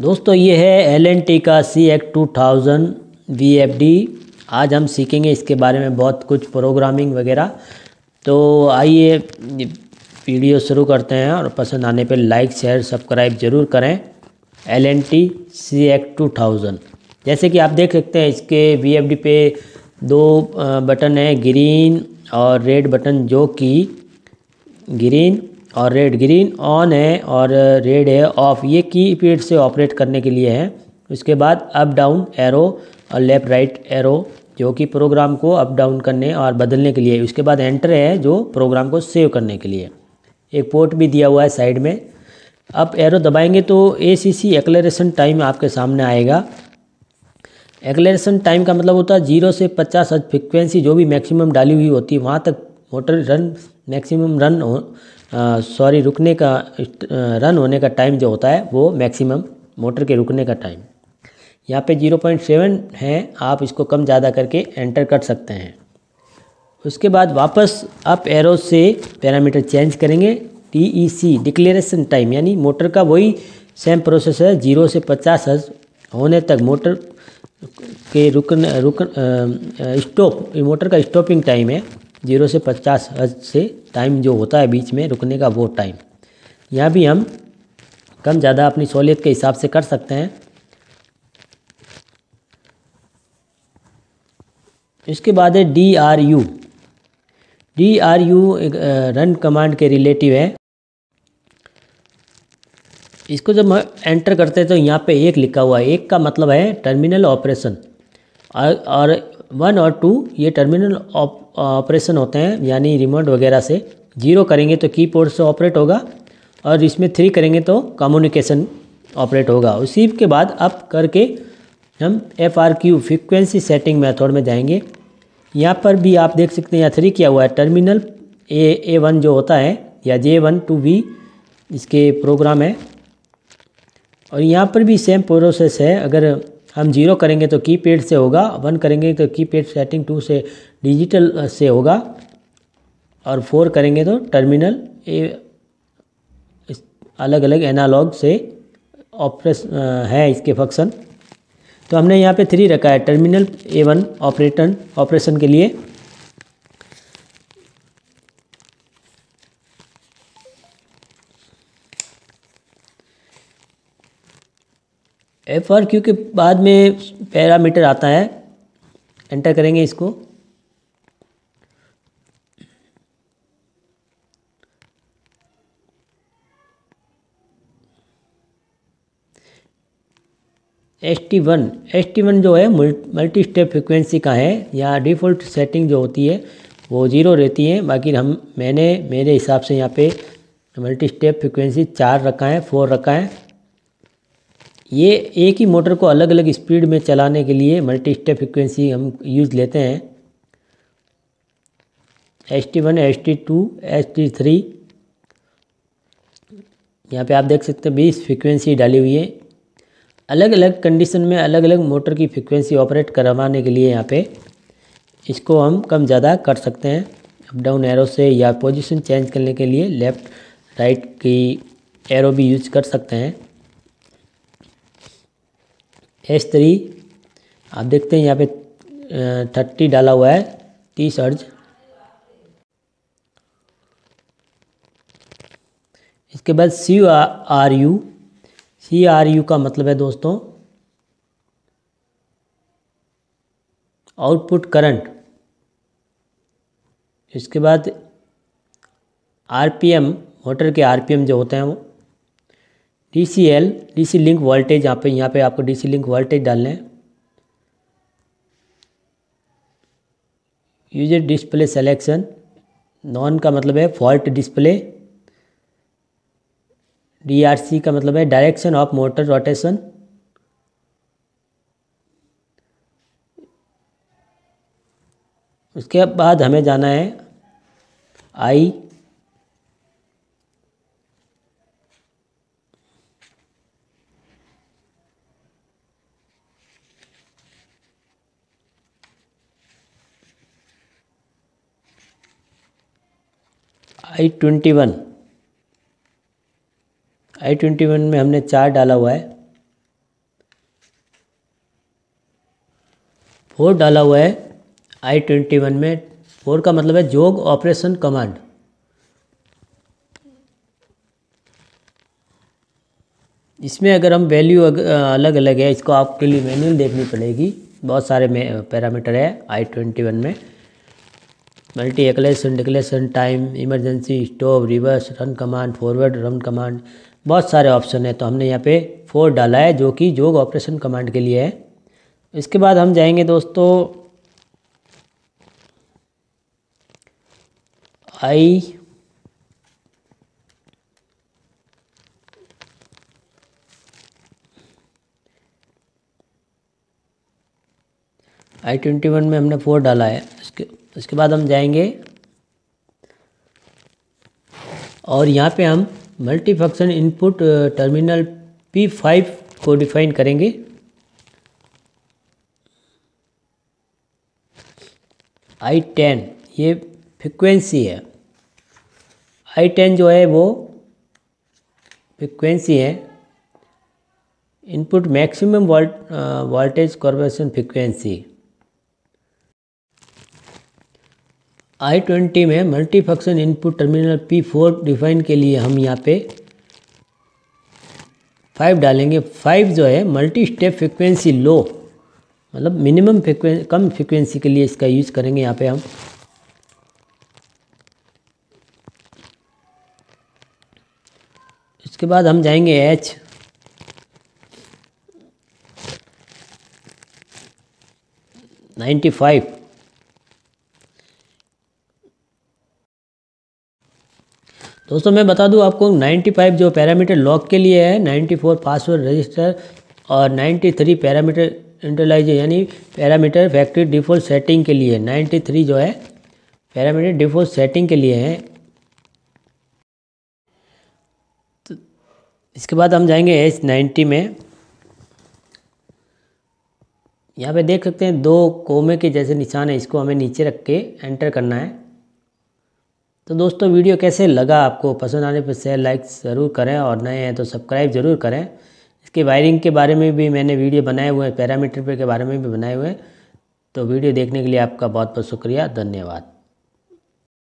दोस्तों, ये है एल एन टी का C act two thousand V F D आज हम सीखेंगे इसके बारे में बहुत कुछ प्रोग्रामिंग वगैरह। तो आइए वीडियो शुरू करते हैं और पसंद आने पे लाइक शेयर सब्सक्राइब ज़रूर करें L N T C act two thousand जैसे कि आप देख सकते हैं, इसके वी एफ़ डी पे दो बटन हैं ग्रीन और रेड बटन जो कि ग्रीन और रेड ग्रीन ऑन है और रेड है ऑफ़ ये की पैड से ऑपरेट करने के लिए है। उसके बाद अप डाउन एरो और लेफ़्ट राइट एरो जो कि प्रोग्राम को अप डाउन करने और बदलने के लिए। उसके बाद एंटर है जो प्रोग्राम को सेव करने के लिए। एक पोर्ट भी दिया हुआ है साइड में। अब एरो दबाएँगे तो ए सी सी एक्लेरेशन टाइम आपके सामने आएगा। एक्लेरेशन टाइम का मतलब होता है ज़ीरो से पचास फ्रिक्वेंसी जो भी मैक्सिमम डाली हुई होती है, वहाँ तक मोटर रन मैक्सिमम रन हो सॉरी रुकने का रन होने का टाइम जो होता है, वो मैक्सिमम मोटर के रुकने का टाइम यहाँ पे 0.7 है, आप इसको कम ज़्यादा करके एंटर कर सकते हैं. उसके बाद वापस अप एरो से पैरामीटर चेंज करेंगे. T E C declaration time यानी मोटर का वही सेम प्रोसेस है ज़ीरो से पचास हज होने तक मोटर के रुकन रुक स्टॉप मोटर का स्टॉपिंग टाइम है. ज़ीरो से पचास हज से टाइम जो होता है बीच में रुकने का वो टाइम। यहाँ भी हम कम ज़्यादा अपनी सहूलियत के हिसाब से कर सकते हैं। इसके बाद है D R U D R U एक रन कमांड के रिलेटिव है। इसको जब हम एंटर करते हैं तो यहाँ पे एक लिखा हुआ है। एक का मतलब है टर्मिनल ऑपरेशन और, और वन और टू ये टर्मिनल ऑपरेशन होते हैं, यानी रिमोट वगैरह से। ज़ीरो करेंगे तो कीबोर्ड से ऑपरेट होगा, और इसमें थ्री करेंगे तो कम्युनिकेशन ऑपरेट होगा। उसी के बाद अप करके हम F R Q frequency setting method में जाएँगे। यहाँ पर भी आप देख सकते हैं, यहाँ थ्री किया हुआ है। टर्मिनल ए ए वन जो होता है, या जे वन टू वी इसके प्रोग्राम है। और यहाँ पर भी सेम प्रोसेस है। अगर हम ज़ीरो करेंगे तो की पैड से होगा, वन करेंगे तो की पैड सेटिंग टू से डिजिटल से होगा, और फोर करेंगे तो टर्मिनल, ए अलग अलग एनालॉग से ऑपरेस है इसके फ़ंक्शन। तो हमने यहाँ पे थ्री रखा है, टर्मिनल ए वन, ऑपरेटन, ऑपरेशन के लिए। एफ़ आर क्यू के बाद में पैरामीटर आता है। एंटर करेंगे इसको। S T one S T one जो है मल्टी स्टेप फ्रिक्वेंसी का है। या डिफ़ॉल्ट सेटिंग जो होती है, वो ज़ीरो रहती है। बाकी हम, मैंने, मेरे हिसाब से यहाँ पे मल्टी स्टेप फ्रिक्वेंसी चार रखा है फोर रखा है। ये एक ही मोटर को अलग अलग स्पीड में चलाने के लिए मल्टी स्टेप फ्रिक्वेंसी हम यूज़ लेते हैं। S T one S T two S T three यहाँ पे आप देख सकते हैं बीस फ्रिक्वेंसी डाली हुई है। अलग अलग कंडीशन में अलग अलग मोटर की फ्रिक्वेंसी ऑपरेट करवाने के लिए यहाँ पे इसको हम कम ज़्यादा कर सकते हैं। अप डाउन एरो से या पोजीशन चेंज करने के लिए लेफ़्ट राइट की एरो भी यूज़ कर सकते हैं। एस थ्री आप देखते हैं यहाँ पे थर्टी डाला हुआ है, तीस अर्ज़ इसके बाद C R U C R U का मतलब है दोस्तों आउटपुट करंट इसके बाद आरपीएम मोटर के आरपीएम जो होते हैं वो D C L D C link voltage यहाँ पे यहाँ पे आपको डी सी लिंक वोल्टेज डालना है। यूज़र डिस्प्ले सेलेक्शन नॉन का मतलब है fault display D R C का मतलब है डायरेक्शन ऑफ़ मोटर रोटेशन उसके बाद हमें जाना है I I twenty one I twenty one में हमने चार डाला हुआ है। फोर डाला हुआ है। आई ट्वेंटी वन में फोर का मतलब है जोग, ऑपरेशन, कमांड। इसमें अगर हम वैल्यू अलग अलग है, इसको आपके लिए मैनुअल देखनी पड़ेगी। बहुत सारे पैरामीटर है आई ट्वेंटी वन में। Multi acceleration deceleration time emergency stop reverse run command forward run command बहुत सारे ऑप्शन है। तो हमने यहाँ पे फोर डाला है, जो कि जोग ऑपरेशन कमांड के लिए है। इसके बाद हम जाएँगे दोस्तों आई आई ट्वेंटी वन में हमने फोर डाला है। उसके बाद हम जाएँगे और यहाँ पे हम multi function input terminal P five को डिफाइन करेंगे। आई टेन ये फ्रिक्वेंसी है। आई टेन जो है वो फ्रिक्वेंसी है। Input maximum volt voltage corporation frequency I twenty में multi function input terminal P four define के लिए हम यहाँ पे फाइव डालेंगे। फाइव जो है मल्टी स्टेप फ्रिक्वेंसी लो मतलब मिनिमम फ्रिक्वें कम फ्रिक्वेंसी के लिए इसका यूज़ करेंगे यहाँ पे हम। इसके बाद हम जाएँगे एच नाइन्टी फाइव दोस्तों, मैं बता दूँ आपको 95 जो पैरामीटर लॉक के लिए है 94 पासवर्ड रजिस्टर और 93 पैरामीटर इंटरलाइज यानी पैरामीटर फैक्ट्री डिफ़ॉल्ट सेटिंग के लिए 93 जो है पैरामीटर डिफ़ॉल्ट सेटिंग के लिए है। तो इसके बाद हम जाएँगे एच नाइन्टी में। यहाँ पे देख सकते हैं, दो कोमे के जैसे निशान है, इसको हमें नीचे रख के एंटर करना है। तो दोस्तों, वीडियो कैसे लगा आपको? पसंद आने पर शेयर लाइक ज़रूर करें और नए हैं तो सब्सक्राइब ज़रूर करें। इसके वायरिंग के बारे में भी मैंने वीडियो बनाए हुए हैं पैरामीटर पे के बारे में भी बनाए हुए हैं। तो वीडियो देखने के लिए आपका बहुत बहुत शुक्रिया। धन्यवाद।